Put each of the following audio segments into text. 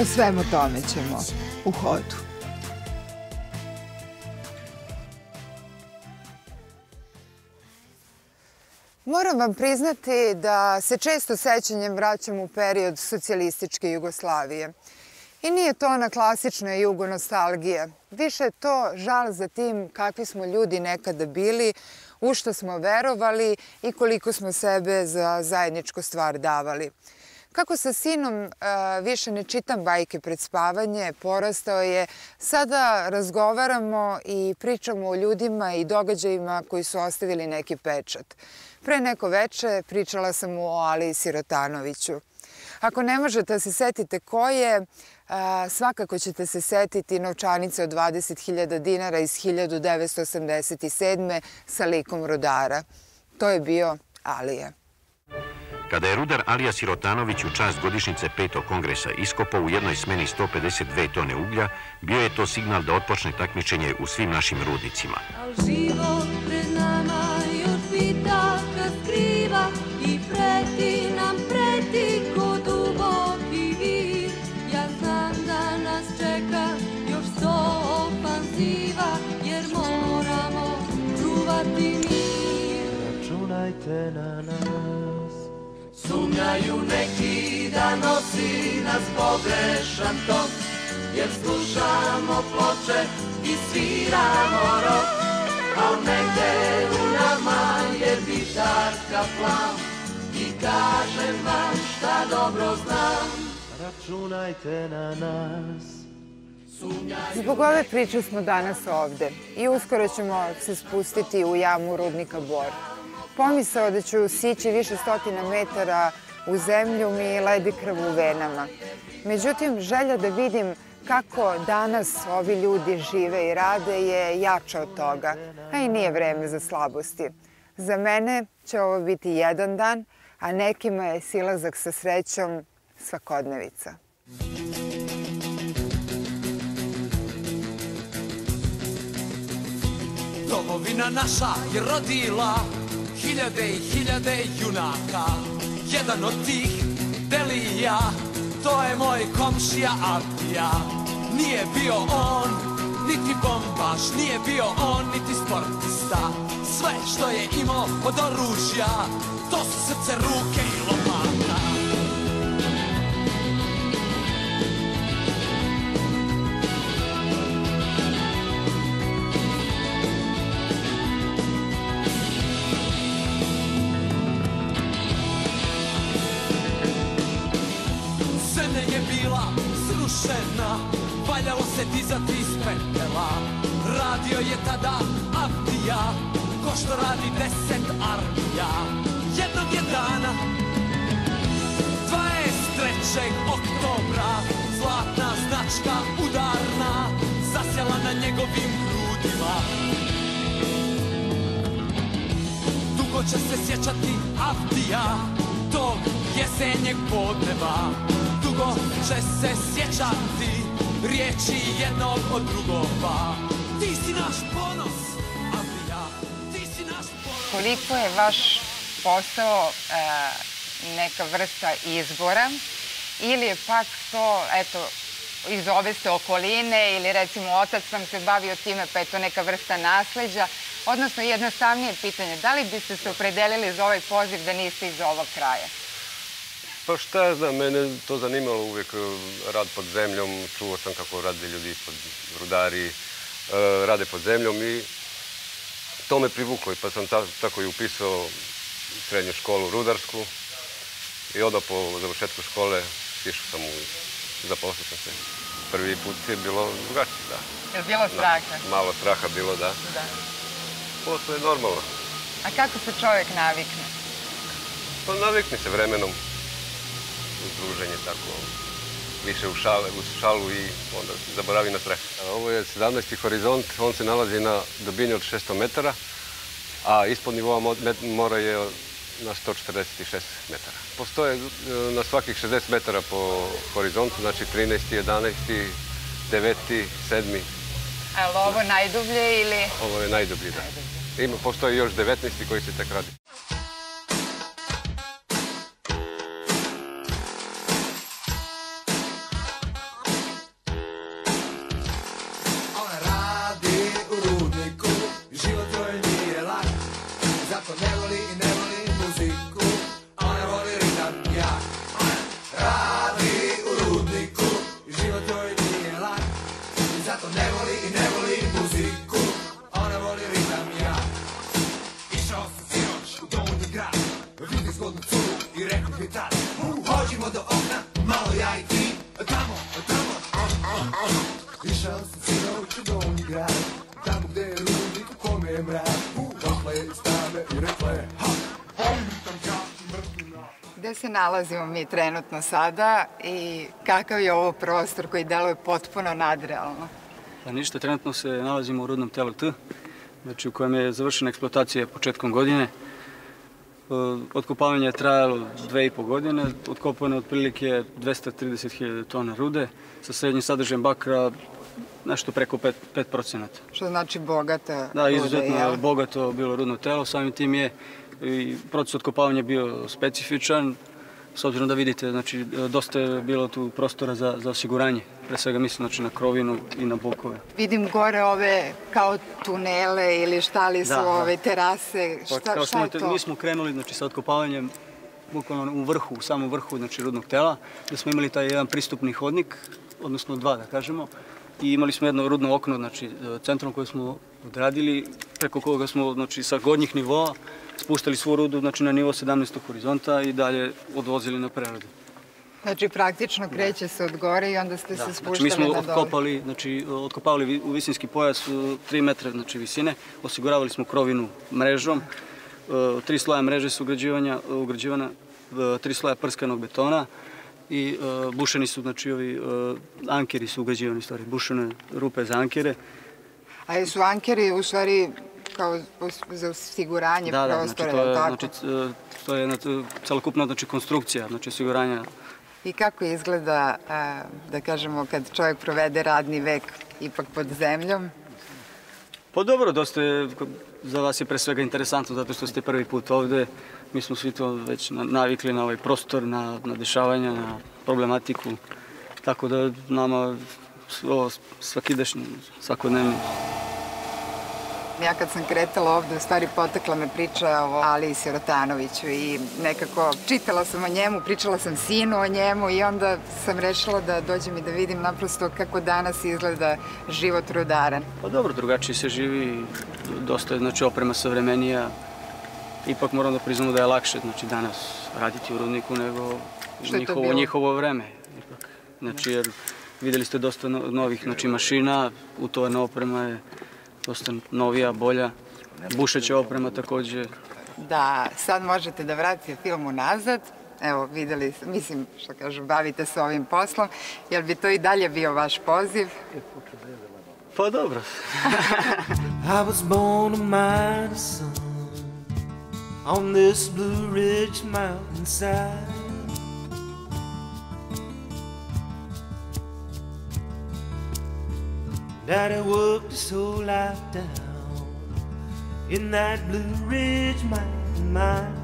O svemu tome ćemo u hodu. Moram vam priznati da se često sećanjem vraćam u period socijalističke Jugoslavije. I nije to ona klasična jugonostalgija. Više je to žal za tim kakvi smo ljudi nekada bili, u što smo verovali i koliko smo sebe za zajedničku stvar davali. Kako sa sinom više ne čitam bajke pred spavanje, porastao je, sada razgovaramo i pričamo o ljudima i događajima koji su ostavili neki pečat. Pre neko veče pričala sam mu o Ali Sirotanoviću. Ako ne možete da se setite ko je, svakako ćete se setiti novčanice od 20.000 dinara iz 1987. sa likom rudara. To je bio Alija. Kada je rudar Alija Sirotanović u čast godišnjice petog kongresa iskopao u jednoj smeni 152 tone uglja, bio je to signal da otpočne takmičenje u svim našim rudnicima. Al život pred nama još bitaka skriva i preti nam preti ko duboki vir. Ja znam da nas čeka još sto ofanziva jer moramo čuvati mir. Računajte na nas. Sumnjaju neki da nosi nas pogrešan tok Jer slušamo ploče i sviramo rok. Al negde u nama je bitarka plan I kažem vam šta dobro znam. Računajte na nas. Zbog ove priče smo danas ovde i uskoro ćemo se spustiti u jamu rudnika Bor. Pomisao da ću sići više stotina metara u zemlju mi ledi krv u venama. Međutim, želja da vidim kako danas ovi ljudi žive i rade je jača od toga, a i nije vreme za slabosti. Za mene će ovo biti jedan dan, a nekima je silazak sa srećom svakodnevica. Domovina naša je rodila hiljade i hiljade junaka Jedan od tih Delija To je moj komšija Avdija Nije bio on niti bombaš Nije bio on niti sportista. Sve što je imao od oružja To su srce, ruke i lopata sjećati Avdija Tog jesenjeg podneva dugo će se sjećati riječi jednog od drugova. Ti si naš ponos, Andrija, ti si naš ponos. Koliko je vaš posao e, neka vrsta izbora ili je pak to, eto, iz ove ste okoline ili recimo otac vam se bavio time pa je to neka vrsta nasleđa, odnosno jednostavnije pitanje, da li biste se opredelili za ovaj poziv da niste iz ovog kraja? Pa šta ja znam, mene to zanimalo uvijek e, rad pod zemljom. Čuo sam kako rade ljudi ispod rudari, e, rade pod zemljom i to me privuklo. Pa sam tako i upisao srednju školu rudarsku i onda po završetku škole išao sam u zaposlio sam se. Prvi put je bilo drugačije, da. Je bilo straha? Da, malo straha bilo, da. Da. Posle je normalno. A kako se čovjek navikne? Pa navikne se vremenom uz druženje, tako više u, šale, u šalu i onda zaboravi na sve. Ovo je 17. horizont, on se nalazi na dubini od 600 metara, a ispod nivoa mora je na 146 metara. Postoje e, na svakih 60 metara po horizontu, znači 13. 11. 9. 7. A je ovo najdublje ili? Ovo je najdublji, da. Ima, postoji još 19. koji se tek radi. Se nalazimo mi trenutno sada i kakav je ovo prostor koji deluje potpuno nadrealno? Pa ništa, trenutno se nalazimo u rudnom telu T, znači u kojem je završena eksploatacija početkom godine. E, Otkopavanje je trajalo dve i po godine, otkopano je otprilike 230.000 tona rude sa srednjim sadržajem bakra nešto preko 5%. 5%. Što znači bogata Da, izuzetno je bogato bilo rudno telo, samim tim je i proces otkopavanja bio specifičan, s obzirom da vidite, znači, dosta je bilo tu prostora za, za osiguranje, pre svega mislim znači, na krovinu i na bokove. Vidim gore ove kao tunele ili šta li su Da, da. ove terase, Pa, šta, kao šta je to? Mi smo krenuli znači, sa otkopavanjem bukvalno u vrhu, u samom vrhu znači, rudnog tela, gde smo imali taj jedan pristupni hodnik, odnosno dva da kažemo, i imali smo jedno rudno okno, znači centrom koje smo odradili, preko koga smo znači, sa gornjih nivoa spuštali svu rudu znači, na nivo 17. horizonta i dalje odvozili na preradu. Znači praktično kreće se od gore i onda ste se spuštali Znači mi smo na otkopali, znači otkopavali vi- u visinski pojas 3 metra znači visine, osiguravali smo krovinu mrežom, e, tri sloja mreže su ugrađivanja, ugrađivana, e, tri sloja prskanog betona i e, bušeni su, znači ovi e, ankeri su ugrađivani, stvari, bušene rupe za ankere. A jesu ankeri u stvari kao za osiguranje Da, da, znači prostora, to je, znači, to je t- celokupna znači, konstrukcija, znači osiguranja I kako izgleda, da kažemo, kad čovjek provede radni vek ipak pod zemljom? Pa dobro, dosta je, za vas je pre svega interesantno zato što ste prvi put ovde. Mi smo svi to već na- navikli na ovaj prostor, na, na dešavanja, na problematiku. Tako da nama ovo svakidašnji, svakodnevni. Ja kad sam kretala ovde, u stvari potekla me priča o Ali Sirotanoviću i nekako čitala sam o njemu, pričala sam sinu o njemu i onda sam rešila da dođem i da vidim naprosto kako danas izgleda život rudara. Pa dobro, drugačije se živi, dosta je znači, oprema savremenija. Ipak moram da priznamo da je lakše znači, danas raditi u rudniku nego njihovo, njihovo vreme. Ipak. Znači, jer videli ste dosta no- novih znači, mašina, utovana oprema je dosta novija, bolja. Bušeća oprema takođe. Da sad možete da vratite film unazad, evo videli, mislim, što kažu, bavite se ovim poslom, jel bi to i dalje bio vaš poziv? Pa dobro. I was born a mighty son on this Blue Ridge mountainside. Daddy worked his whole life down in that Blue Ridge mountain mine.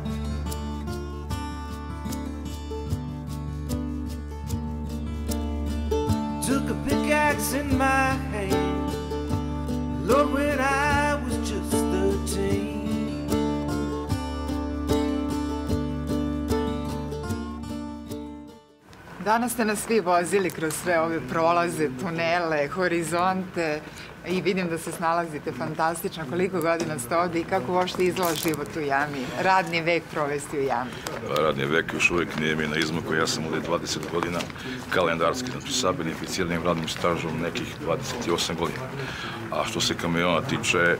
Took a pickaxe in my hand Lord, when I Danas ste nas svi vozili kroz sve ove prolaze, tunele, horizonte i vidim da se snalazite fantastično. Koliko godina ste ovde i kako uopšte izgleda život u jami? Radni vek provesti u jami. radni vek još uvijek nije mi na izmaku, ja sam ovdje 20 godina kalendarski, znači sa beneficiranim radnim stažom nekih 28 godina. A što se kamiona tiče,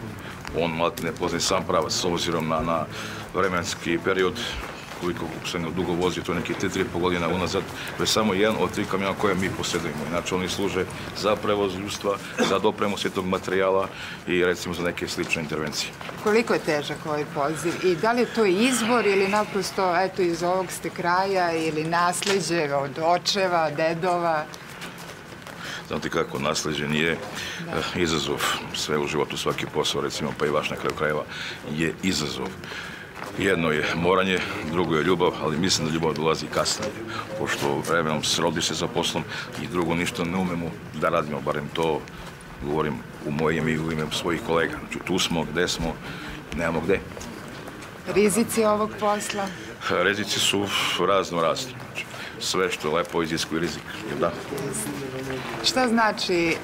on malti ne poznaje sam pravac s obzirom na, na vremenski period koliko se ne dugo vozi, to je nekih 3-3,5 godina unazad, već samo jedan od tri kamiona koje mi posjedujemo. Inače, oni služe za prevoz ljudstva, za dopremu svjetog materijala i recimo za neke slične intervencije. Koliko je težak ovaj poziv i da li je to izbor ili naprosto eto iz ovog ste kraja ili nasleđe od očeva, dedova? Znate kako, nasleđe nije eh, izazov. Sve u životu, svaki posao, recimo, pa i vaš na kraju krajeva, je izazov. Jedno je moranje, drugo je ljubav, ali mislim da ljubav dolazi kasnije, pošto vremenom srodi se za poslom i drugo ništa ne umemo da radimo, barem to govorim u moje ime i u ime svojih kolega. Znači, tu smo, gde smo, nemamo gde. Rizici ovog posla? Rizici su razno razni. Znači, sve što je lepo iziskuje rizik. Jer da, Šta znači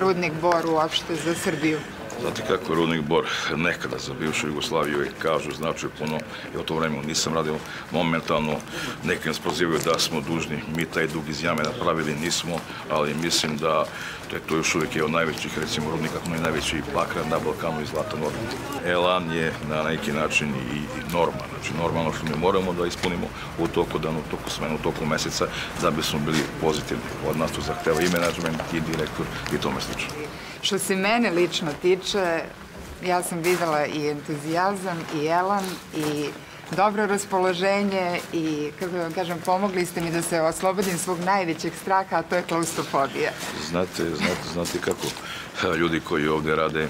rudnik Bor uopšte za Srbiju? Znate kako je Rudnik Bor nekada za bivšu Jugoslaviju uvijek kažu značio puno i o to vremenu nisam radio momentalno. Neki nas pozivaju da smo dužni, mi taj dug iz jame napravili nismo, ali mislim da to je to još uvijek je od najvećih recimo rudnika, no i najveći bakar na Balkanu i zlatan orbit. Elan je na neki način i, i norma, znači normalno što mi moramo da ispunimo u toku dana, u toku smena, u toku meseca da bismo bili pozitivni. Od nas to zahteva i menadžment i direktor i tome slično. Što se mene lično tiče, ja sam videla i entuzijazam i elan i dobro raspoloženje i, kako da vam kažem, pomogli ste mi da se oslobodim svog najvećeg straha, a to je klaustrofobija. Znate, znate, znate kako ljudi koji ovde rade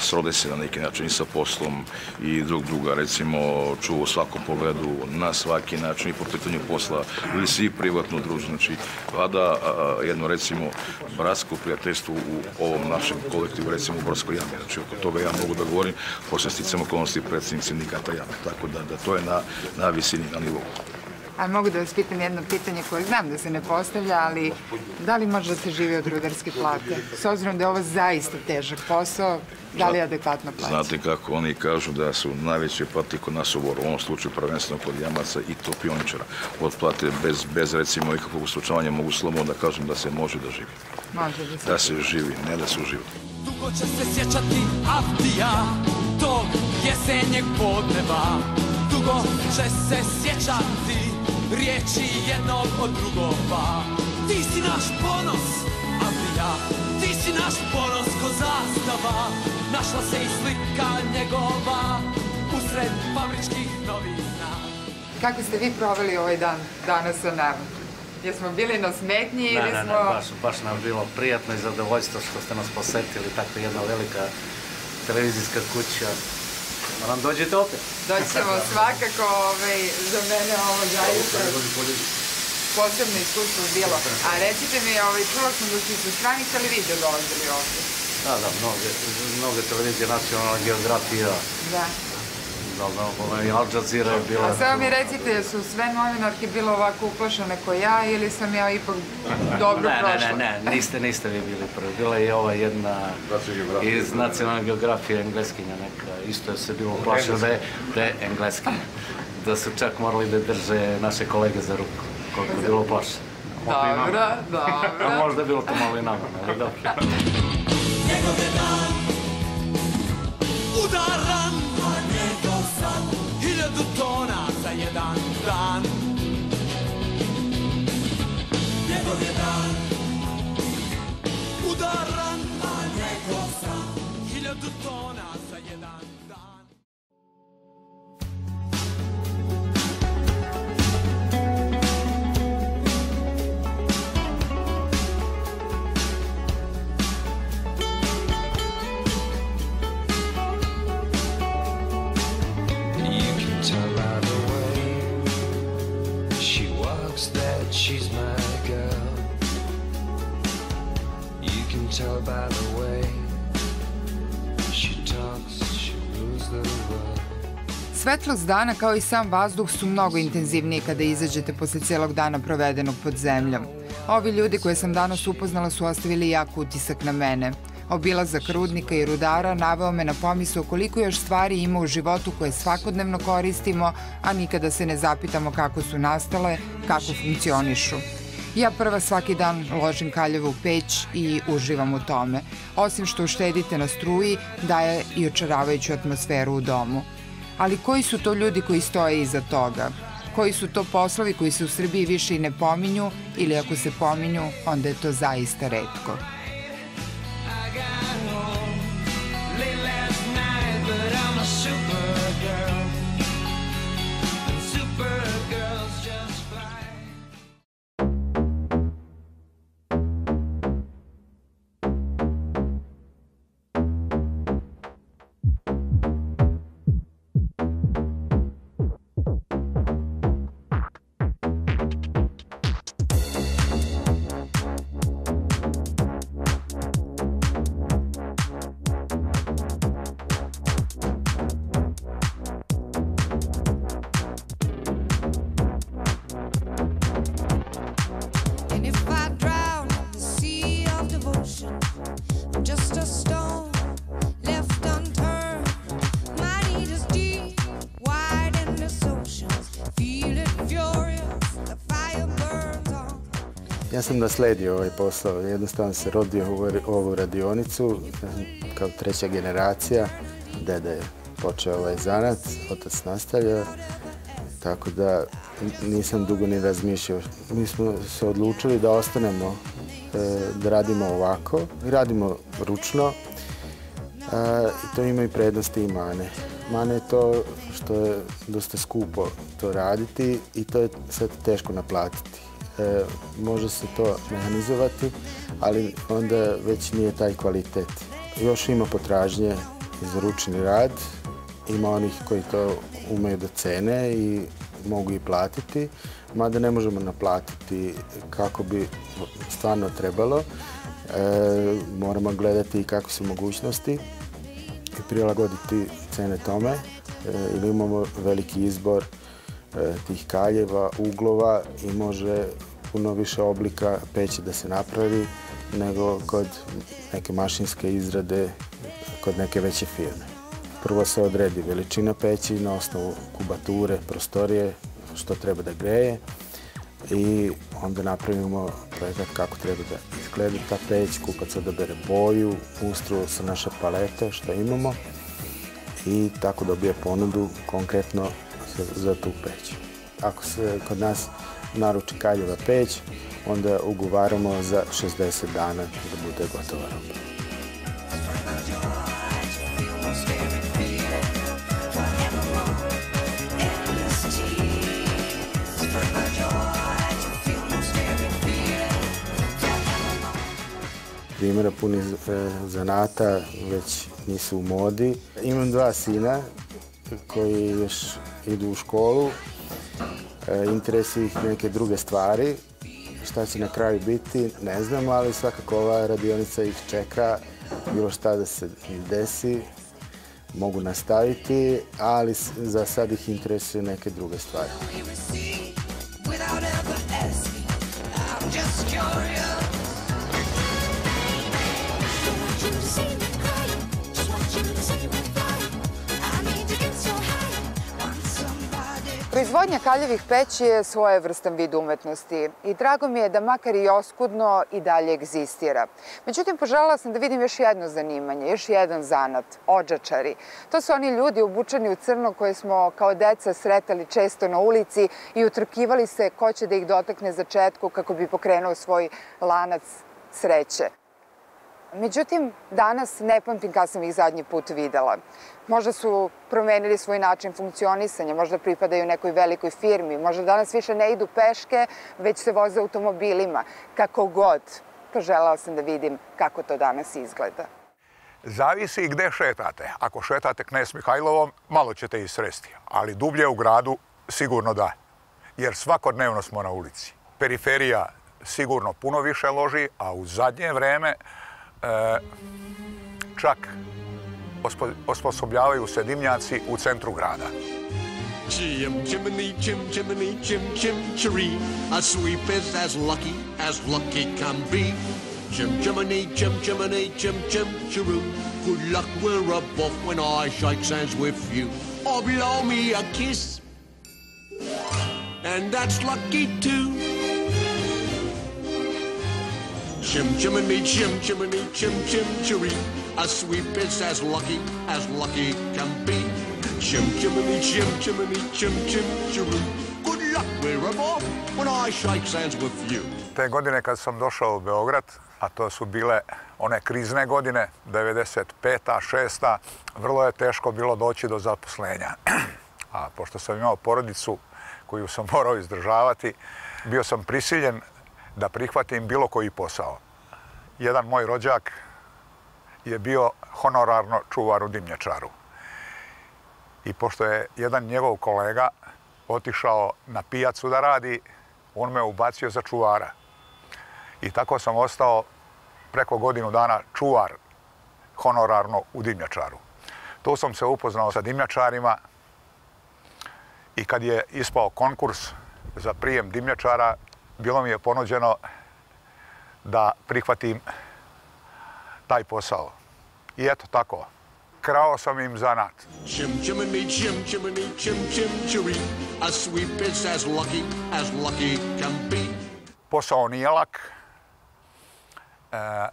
srode se na neki način i sa poslom i drug druga, recimo, čuvu u svakom pogledu, na svaki način i po pitanju posla ili svi privatno družno. Znači, vlada jedno, recimo, bratsko prijateljstvo u ovom našem kolektivu, recimo u Borskoj jami. Znači, oko toga ja mogu da govorim, posle sticam okolnosti predsjednik sindikata jame. Tako da, da to je na, na visini, na nivou. A mogu da vas pitam jedno pitanje koje znam da se ne postavlja, ali da li može da se živi od rudarske plate? S obzirom da je ovo zaista težak posao, da li je adekvatno plaća? Znate kako oni kažu da su najveće plate kod nas u Boru, u ovom slučaju prvenstveno kod jamaca i topioničara. Od plate bez, bez recimo ikakvog uslučavanja mogu slobodno da kažem da se može da živi. Može da se... Da se živi, ne da se uživa. Dugo će se sjećati Avdija Tog jesenjeg podneba Dugo će se sjećati Riječi jednog od drugova. Ti si naš ponos, Avdija Ti si naš ponos ko zastava. Našla se i slika njegova Usred fabričkih novina. Kako ste vi proveli ovaj dan danas sa nama? Jesmo bili na smetnji Ne, ili ne, smo... ne, baš, baš nam je bilo prijatno i zadovoljstvo što ste nas posetili, tako jedna velika televizijska kuća. Da nam dođete opet. Doćemo svakako, ovaj, za mene ovo zaista posebno iskustvo bilo. A recite mi, ovaj, čula sam da ste sa stranih televizija dolazili ovde. Da, da, mnoge, mnoge televizije, nacionalna geografija, Da. Da, da, i Al Jazeera je bila. A samo mi recite, jesu sve novinarke bile ovako uplašene ko ja ili sam ja ipak dobro ne, prošla? ne, ne, ne, niste, niste vi bili prvi. Bila je i ova jedna iz nacionalne geografije, engleskinja neka. Isto je se bilo plašilo da je, da je engleskinja. Da su čak morali da drže naše kolege za ruku, koliko je bilo plašeno. Možda i nama. Dobro, A dobro. možda je bilo to malo i nama, ali dobro. Hiljadu tona za jedan dan Njegov je dan Udaran A njegov san Hiljadu tona tell by the way she talks, she rules the world. Svetlost dana kao i sam vazduh su mnogo intenzivniji kada izađete posle celog dana provedenog pod zemljom. Ovi ljudi koje sam danas upoznala su ostavili jak utisak na mene. Obilazak rudnika i rudara naveo me na pomisao koliko još stvari ima u životu koje svakodnevno koristimo, a nikada se ne zapitamo kako su nastale, kako funkcionišu. Ja prva svaki dan ložim kaljeve u peć i uživam u tome. Osim što uštedite na struji, daje i očaravajuću atmosferu u domu. Ali koji su to ljudi koji stoje iza toga? Koji su to poslovi koji se u Srbiji više i ne pominju ili ako se pominju, onda je to zaista redko. Ja sam nasledio ovaj posao, jednostavno se rodio u ovu radionicu, kao treća generacija, deda je počeo ovaj zanat, otac nastavio, tako da nisam dugo ni razmišljao. Mi smo se odlučili da ostanemo, e, da radimo ovako, radimo ručno, i to ima i prednosti i mane. Mane je to što je dosta skupo to raditi i to je sad teško naplatiti. E, može se to mehanizovati, ali onda već nije taj kvalitet. Još ima potražnje za ručni rad, ima onih koji to umeju da cene i mogu i platiti, mada ne možemo naplatiti kako bi stvarno trebalo. E, moramo gledati kako su mogućnosti i prilagoditi cene tome. E, ili imamo veliki izbor tih kaljeva, uglova i može puno više oblika peći da se napravi nego kod neke mašinske izrade kod neke veće firme. Prvo se odredi veličina peći na osnovu kubature, prostorije, što treba da greje i onda napravimo projekat kako treba da izgleda ta peć, kupac odabere boju, ustru sa naše palete što imamo i tako dobije ponudu konkretno za, za tu peć. Ako se kod nas naruči kaljeva peć, onda ugovaramo za 60 dana da bude gotova roba. primjera puni e, zanata već nisu u modi. Imam dva sina koji još idu u školu. E, interesuju ih neke druge stvari. Šta će na kraju biti, ne znam, ali svakako ova radionica ih čeka. Bilo šta da se desi, mogu nastaviti, ali za sad ih interesuje neke druge stvari. just curious. Proizvodnja kaljevih peći je svojevrstan vid umetnosti i drago mi je da makar i oskudno i dalje egzistira. Međutim, poželjala sam da vidim još jedno zanimanje, još jedan zanat, ođačari. To su oni ljudi obučeni u crno koje smo kao deca sretali često na ulici i utrkivali se ko će da ih dotakne za četku kako bi pokrenuo svoj lanac sreće. Međutim, danas ne pamtim kad sam ih zadnji put videla. Možda su promenili svoj način funkcionisanja, možda pripadaju nekoj velikoj firmi, možda danas više ne idu peške, već se voze automobilima. Kako god, poželala sam da vidim kako to danas izgleda. Zavisi i gde šetate. Ako šetate Knez Mihajlovom, malo ćete ih sresti, ali dublje u gradu sigurno da, jer svakodnevno smo na ulici. Periferija sigurno puno više loži, a u zadnje vreme čak osposobljavaju se dimnjaci u centru grada. Jim, Jiminy, Jim, Jiminy, Jim, Jim. A sweep is as lucky as lucky can be. Jim, Jiminy, Jim, Jiminy, Jim, Jim, Chiroo. Good luck, we're above when I shake hands with you. Or blow me a kiss. And that's lucky too. Chim chimney, chim chimney, chim chim chiree. A sweep is as lucky as lucky can be. Chim chimney, chim chimney, chim chim chiree. Good luck wherever when I shake hands with you. Te godine kad sam došao u Beograd, a to su bile one krizne godine, 95. 6. vrlo je teško bilo doći do zaposlenja. A pošto sam imao porodicu koju sam morao izdržavati, bio sam prisiljen da prihvatim bilo koji posao. Jedan moj rođak je bio honorarno čuvar u dimnjačaru. I pošto je jedan njegov kolega otišao na pijacu da radi, on me ubacio za čuvara. I tako sam ostao preko godinu dana čuvar honorarno u dimnjačaru. Tu sam se upoznao sa dimnjačarima i kad je ispao konkurs za prijem dimnjačara, bilo mi je ponuđeno da prihvatim taj posao. I eto tako, krao sam im zanat. Chim chimney, chim chimney, chim chim chiree. A sweep is as lucky as lucky can be. posao nije lak,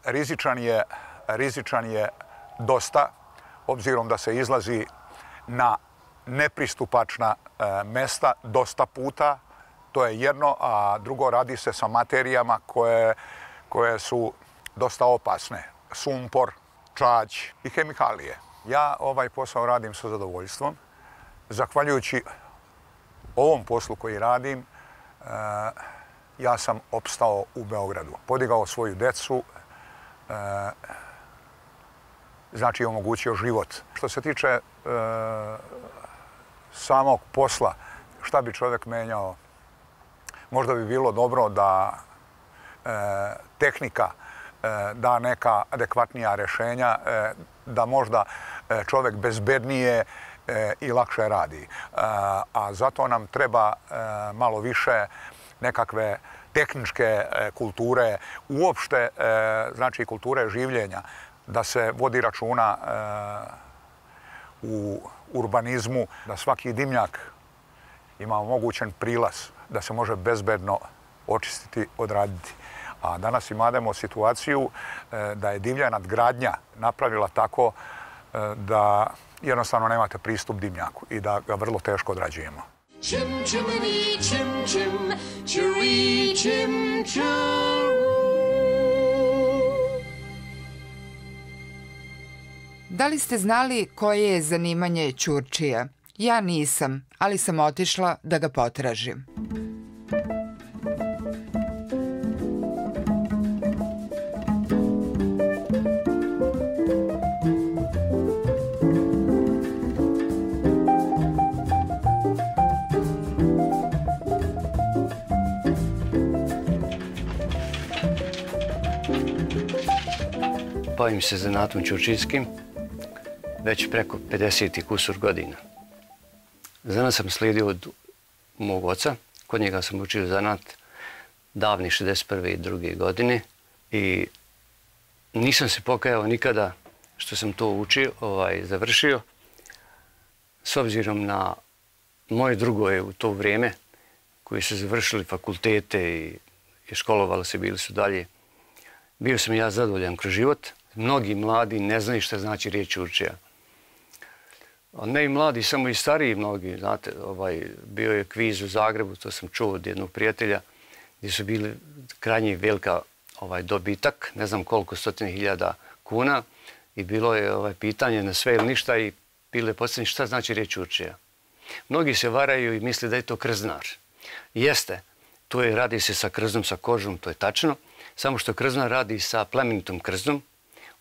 rizičan je, rizičan je dosta, obzirom da se izlazi na nepristupačna mesta dosta puta, to je jedno, a drugo radi se sa materijama koje, koje su dosta opasne. Sumpor, čađ i hemikalije. Ja ovaj posao radim sa zadovoljstvom. Zahvaljujući ovom poslu koji radim, ja sam opstao u Beogradu. Podigao svoju decu, znači omogućio život. Što se tiče samog posla, šta bi čovjek menjao možda bi bilo dobro da e, tehnika e, da neka adekvatnija rešenja, e, da možda čovjek bezbednije i lakše radi. A zato nam treba malo više nekakve tehničke kulture, uopšte znači kulture življenja, da se vodi računa u urbanizmu, da svaki dimnjak ima omogućen prilaz da se može bezbedno očistiti, odraditi. A danas imademo situaciju e, da je divlja nadgradnja napravila tako e, da jednostavno nemate pristup dimnjaku i da ga vrlo teško odrađujemo. Čim, čimini, čim, čim, čuri, čim, Da li ste znali koje je zanimanje Ćurčija? Ja nisam, ali sam otišla da ga potražim. Bavim se zanatom Ćurčijskim već preko 50 kusur godina. Zanat sam slijedio od mog oca. Kod njega sam učio zanat davni 61. i 2. godine i nisam se pokajao nikada što sam to učio, ovaj, završio. S obzirom na moje drugoje u to vrijeme koji su završili fakultete i, i školovali se, bili su dalje, bio sam ja zadovoljan kroz život. Mnogi mladi ne znaju što znači riječ učija. A ne i mladi, samo i stariji mnogi, znate, ovaj, bio je kviz u Zagrebu, to sam čuo od jednog prijatelja, gdje su bili krajnji velika ovaj, dobitak, ne znam koliko stotine hiljada kuna, i bilo je ovaj, pitanje na sve ili ništa i bilo je posljednje šta znači riječ učija. Mnogi se varaju i misle da je to krznar. Jeste, to je, radi se sa krznom, sa kožom, to je tačno, samo što krznar radi sa plemenitom krznom,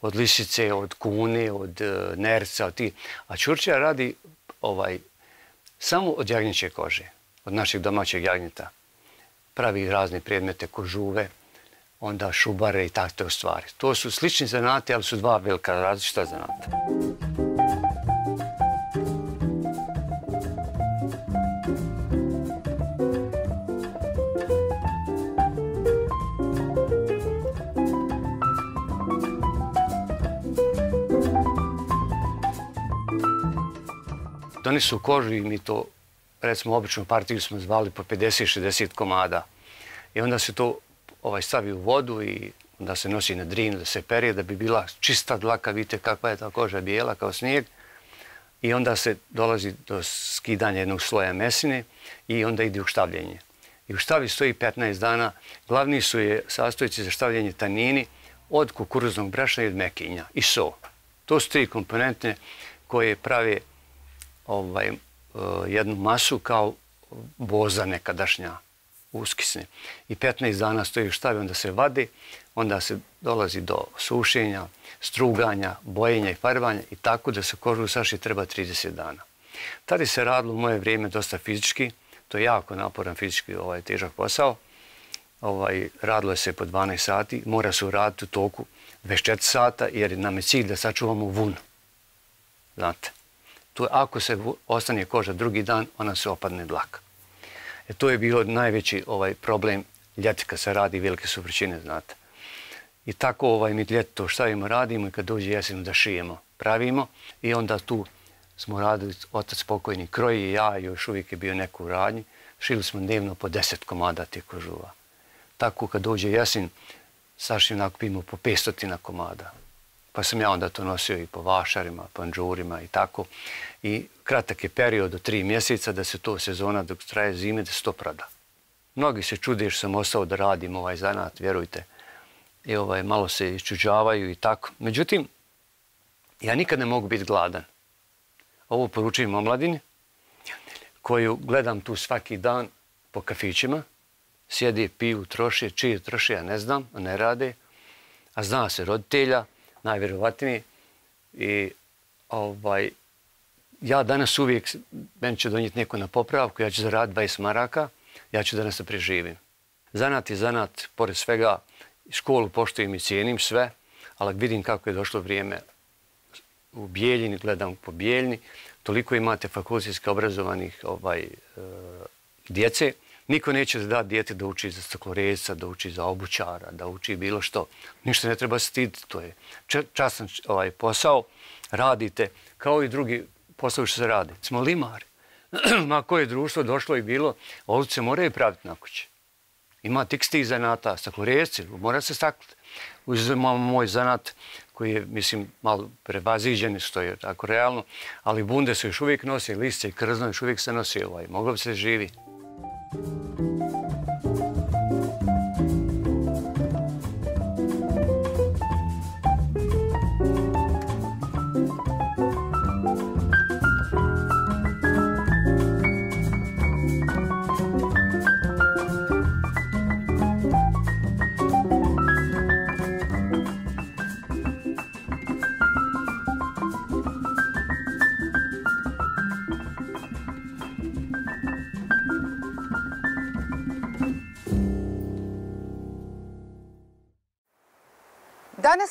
od lisice, od kune, od uh, nerca, od ti. A čurčija radi ovaj samo od jagnjeće kože, od našeg domaćeg jagnjeta. Pravi razne predmete, kožuve, onda šubare i takve stvari. To su slični zanati, ali su dva velika različita zanata. Donesu kožu i mi to, recimo, običnu partiju smo zvali po 50-60 komada. I onda se to ovaj, stavi u vodu i onda se nosi na drinu da se perije, da bi bila čista dlaka, vidite kakva je ta koža bijela kao snijeg. I onda se dolazi do skidanja jednog sloja mesine i onda ide u štavljenje. I u štavi stoji 15 dana. Glavni su je sastojci za štavljanje tanini od kukuruznog brašna i od mekinja i so. To su tri komponente koje prave ovaj, uh, jednu masu kao boza nekadašnja uskisne. I 15 dana stoji u štavi, onda se vadi, onda se dolazi do sušenja, struganja, bojenja i farbanja i tako da se kožu saši treba 30 dana. Tada se radilo u moje vrijeme dosta fizički, to je jako naporan fizički ovaj, težak posao. Ovaj, radilo se po 12 sati, mora se uraditi u toku 24 sata jer nam je cilj da sačuvamo vunu. Znate to ako se ostane koža drugi dan, ona se opadne dlaka. E, to je bio najveći ovaj problem ljeti kad se radi velike su vrćine, znate. I tako ovaj, mi ljeti to stavimo, radimo i kad dođe jesen da šijemo, pravimo i onda tu smo radili, otac pokojni kroji i ja, još uvijek je bio neko u radnji, šili smo dnevno po deset komada te kožuva. tako kad dođe jesen, sašim nakupimo po 500 komada. Pa sam ja onda to nosio i po vašarima, panđurima i tako. I kratak je period od tri mjeseca da se to sezona dok traje zime da se to proda. Mnogi se čude što sam ostao da radim ovaj zanat, vjerujte. I ovaj, malo se iščuđavaju i tako. Međutim, ja nikad ne mogu biti gladan. Ovo poručujem omladini, koju gledam tu svaki dan po kafićima. Sjedi, piju, troše, čije troše, ja ne znam, ne rade. A zna se roditelja, najvjerovatniji. I ovaj, ja danas uvijek, meni će donijeti neko na popravku, ja ću zaraditi 20 maraka, ja ću danas da preživim. Zanat je zanat, pored svega, školu poštujem i cijenim sve, ali vidim kako je došlo vrijeme u Bijeljini, gledam po Bijeljini, toliko imate fakultetski obrazovanih ovaj, e, djece, niko neće da da djete da uči za stakloreca, da uči za obućara, da uči bilo što. Ništa ne treba stiditi, to je časan ovaj, posao, radite, kao i drugi posao što se radi. Smo limari. Ma koje društvo došlo i bilo, ovdje se moraju praviti na kući. Ima tekstih zanata, staklorezci, mora se stakliti. Uzimamo moj zanat koji je, mislim, malo prevaziđen, što je tako realno, ali bunde se još uvijek nosi, listce i krzno još uvijek se nosi ovaj. Moglo bi se živi.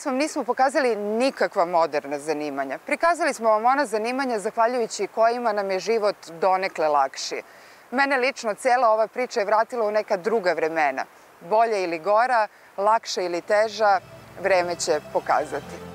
Danas vam nismo pokazali nikakva moderna zanimanja. Prikazali smo vam ona zanimanja zahvaljujući kojima nam je život donekle lakši. Mene lično cijela ova priča je vratila u neka druga vremena. Bolje ili gora, lakša ili teža, vreme će pokazati.